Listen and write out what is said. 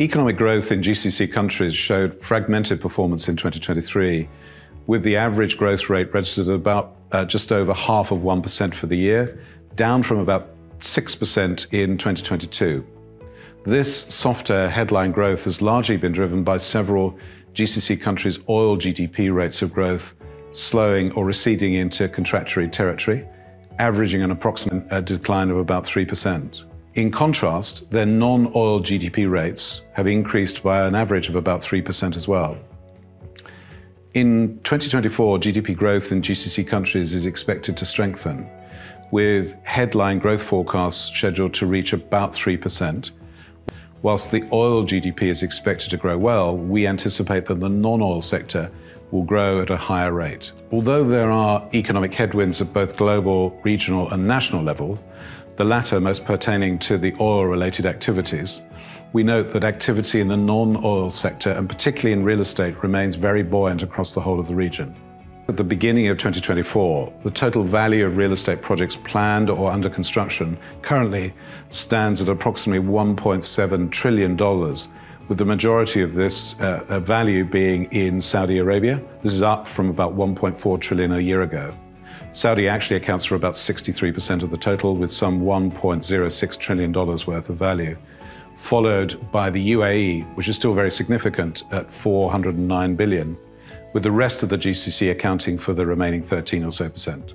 Economic growth in GCC countries showed fragmented performance in 2023, with the average growth rate registered at about uh, just over half of 1% for the year, down from about 6% in 2022. This softer headline growth has largely been driven by several GCC countries' oil GDP rates of growth slowing or receding into contractory territory, averaging an approximate decline of about 3%. In contrast, their non-oil GDP rates have increased by an average of about 3% as well. In 2024, GDP growth in GCC countries is expected to strengthen, with headline growth forecasts scheduled to reach about 3%. Whilst the oil GDP is expected to grow well, we anticipate that the non-oil sector will grow at a higher rate. Although there are economic headwinds at both global, regional and national level, the latter most pertaining to the oil-related activities, we note that activity in the non-oil sector, and particularly in real estate, remains very buoyant across the whole of the region. At the beginning of 2024, the total value of real estate projects planned or under construction currently stands at approximately $1.7 trillion, with the majority of this uh, uh, value being in Saudi Arabia. This is up from about 1.4 trillion a year ago. Saudi actually accounts for about 63% of the total, with some $1.06 trillion worth of value, followed by the UAE, which is still very significant at 409 billion, with the rest of the GCC accounting for the remaining 13 or so percent.